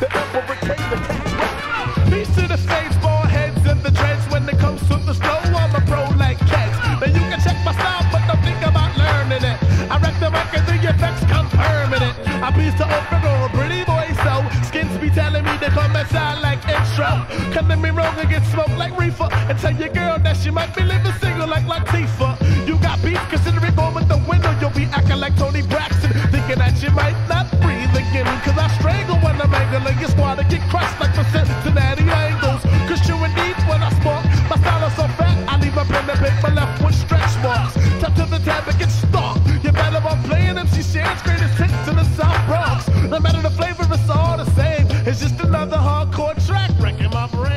the emperor came to take rap. Peace to the stage, bald heads and the dreads. When it comes to the flow, I'm a pro like cats. Now you can check my style, but don't think about learning it. I wreck the and the effects come permanent. I beat to open a pretty boy, so skins be telling me to come and sound like extra. Cutting me wrong and get smoked like reefer. And tell your girl that she might be living single like Latifah. You while I get crushed like the Cincinnati Bengals. Cause you in need when I spark. My style is so fat, I leave a pen and my left with stretch marks. Tap to the tab and get stuck. You better off playing MC Shan's greatest hits in the South Bronx. No matter the flavor, it's all the same. It's just another hardcore track wrecking my brain.